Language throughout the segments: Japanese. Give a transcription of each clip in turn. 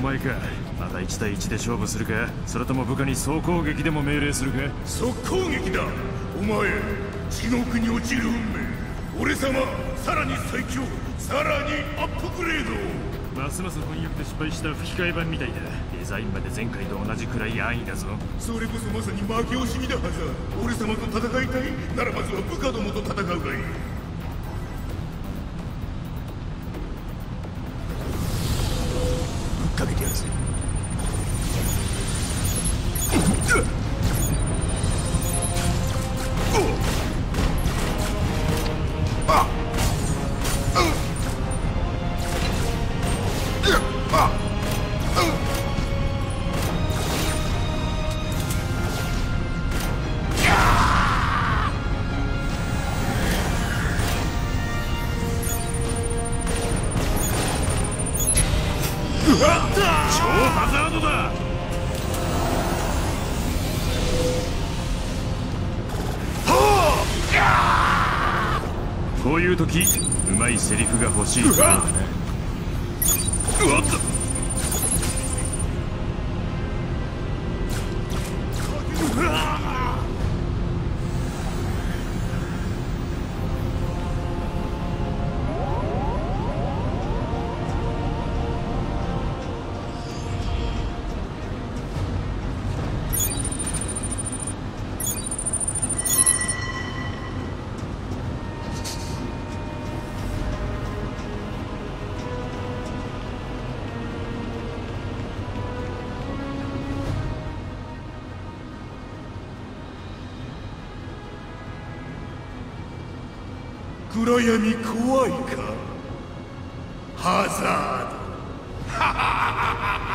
前か。また1対1で勝負するか？それとも部下に総攻撃でも命令するか？速攻撃だ。お前地獄に落ちる運命。俺様さらに最強さらにアップグレード。ますます翻訳で失敗した吹き替え版みたいだ。デザインまで前回と同じくらい安易だぞ。それこそまさに負け惜しみだはず。俺様と戦いたい？ならまずは部下どもと戦うがいい超ハザードだ。こういう時うまいセリフが欲しいからね。うわっ暗闇怖いか？ハザード。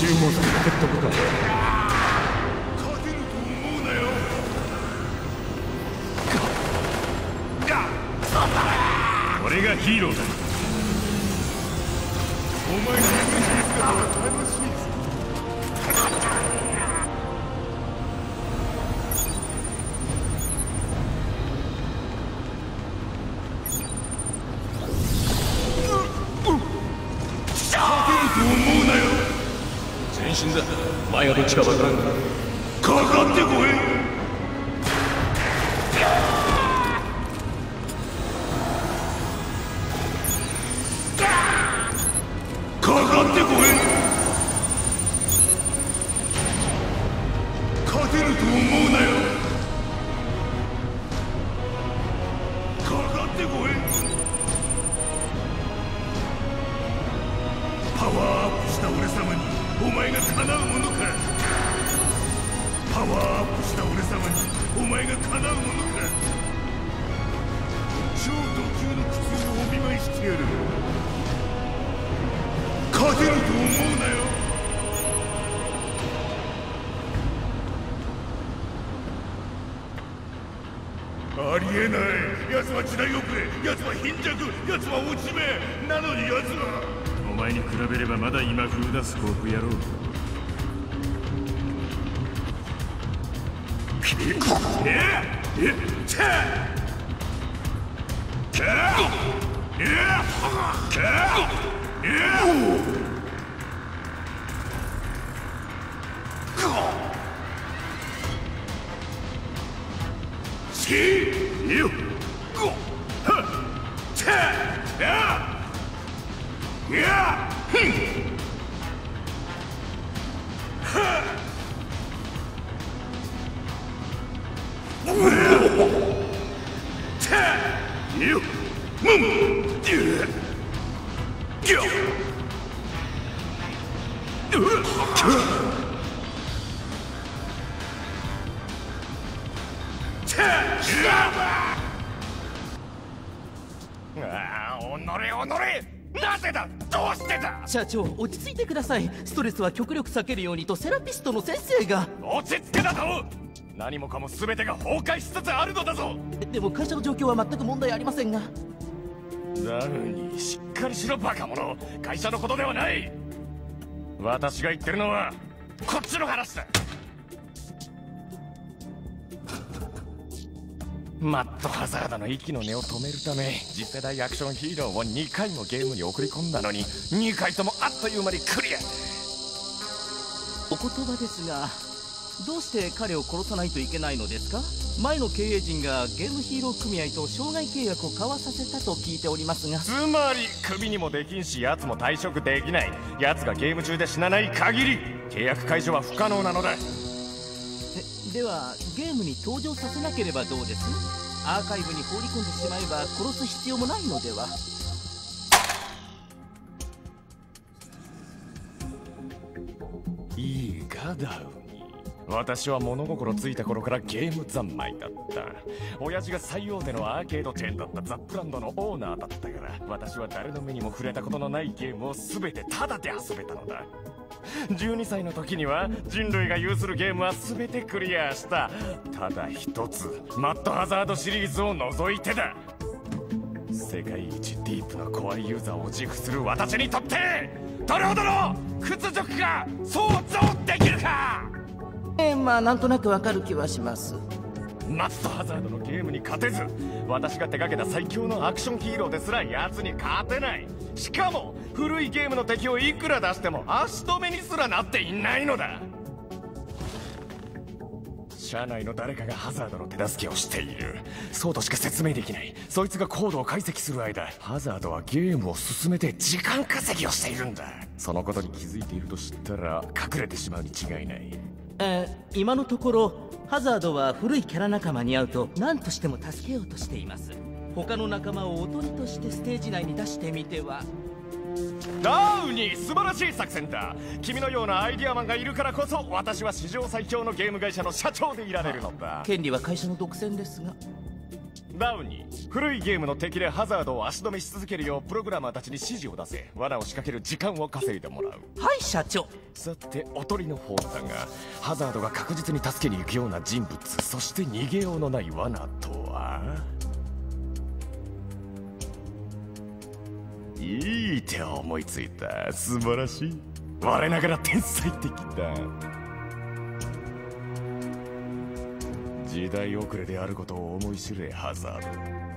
からアンチウモザロケット部隊勝てると思うなよ。俺がヒーローだお前の夢姿は楽しいぞ。死んだ。前がどっちかわからんがかかってこい。お前が叶うものか。パワーアップした俺様にお前が叶うものか。超ド級の苦痛をお見舞いしてやる。勝てると思うなよ。ありえない。奴は時代遅れ。奴は貧弱。奴は落ち目。なのに奴は前に比べればまだ今風なスコープ野郎。え社長落ち着いてください。ストレスは極力避けるようにとセラピストの先生が。落ち着けだと何もかも全てが崩壊しつつあるのだぞ。でも会社の状況は全く問題ありませんが。なのにしっかりしろバカ者。会社のことではない。私が言ってるのはこっちの話だマットハザードの息の根を止めるため。次世代アクションヒーローを2回もゲームに送り込んだのに2回ともあっという間にクリア。お言葉ですがどうして彼を殺さないといけないのですか？前の経営陣がゲームヒーロー組合と障害契約を交わさせたと聞いておりますが。つまりクビにもできんし奴も退職できない。奴がゲーム中で死なない限り契約解除は不可能なのだ。ではゲームに登場させなければどうです？アーカイブに放り込んでしまえば殺す必要もないのでは？いいかダウン私は物心ついた頃からゲーム三昧だった。親父が最大手のアーケードチェーンだった。ザップランドのオーナーだったから。私は誰の目にも触れたことのないゲームを全てタダで遊べたのだ。12歳の時には人類が有するゲームは全てクリアした。ただ一つマットハザードシリーズを除いてだ。世界一ディープなコアユーザーを自負する私にとってどれほどの屈辱か想像できるかえーまあなんとなくわかる気はします。マッドハザードのゲームに勝てず私が手掛けた最強のアクションヒーローですら奴に勝てない。しかも古いゲームの敵をいくら出しても足止めにすらなっていないのだ。社内の誰かがハザードの手助けをしている。そうとしか説明できない。そいつがコードを解析する間ハザードはゲームを進めて時間稼ぎをしているんだ。そのことに気づいていると知ったら隠れてしまうに違いない。えー今のところハザードは古いキャラ仲間に会うと何としても助けようとしています。他の仲間をおとりとしてステージ内に出してみては。ダウニー素晴らしい作戦だ。君のようなアイディアマンがいるからこそ私は史上最強のゲーム会社の社長でいられるのだ。権利は会社の独占ですがダウニー古いゲームの敵でハザードを足止めし続けるようプログラマーたちに指示を出せ。罠を仕掛ける時間を稼いでもらう。はい社長。さておとりの方だがハザードが確実に助けに行くような人物そして逃げようのない罠とは？いい手を思いついた。素晴らしい。我ながら天才的だ時代遅れであることを思い知れハザード。